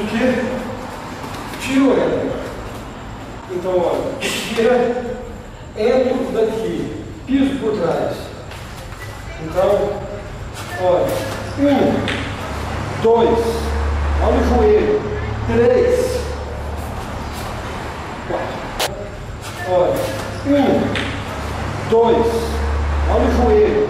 o quê? tiro ela. Então, olha, tira, entro daqui, piso por trás. Então, olha, um, dois, olha o joelho, três, quatro. Olha, um, dois, olha o joelho,